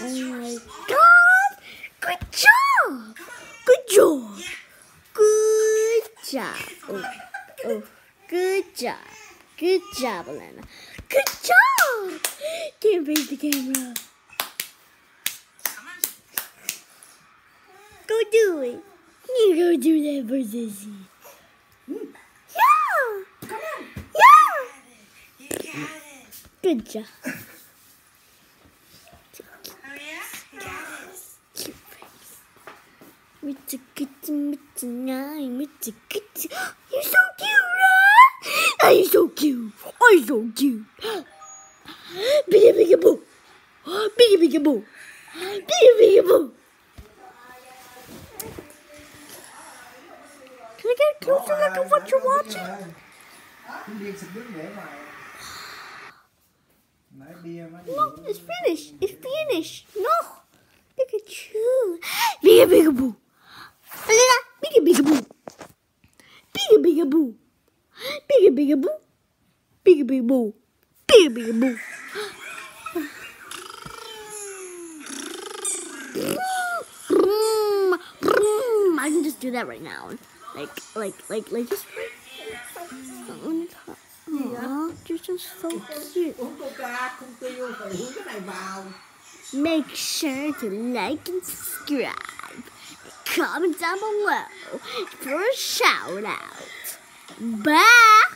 Oh my god! Good job! Good job! Good job! Oh, oh, good job! Good job, Elena. Good job! Can't face the camera. Go do it. You go do that for Sissy. Yeah! Yeah! Good job. Cute face. Mitzi kitty, mitzi nine, mitzi kitty. You're so cute, right? You so cute? I'm so cute? Biggie, biggie, boo. Biggie, biggie, boo. Biggie, biggie, boo. Can I get a closer look at what you're watching? No, it's finished. It's finished. No. Look at you. Biggie, biggie, boo. Alina, biggie, biggie, boo. Biggie, boo. Biggie, biggie, boo. Biggie, biggie, boo. Biggie, biggie, boo. Vroom, vroom. I can just do that right now. Like, like, like, like, just. Aw, you're just so cute. uống coca không tiêu phải uống cái này vào Make sure to like and subscribe. Comment down below for a shout out. Bye.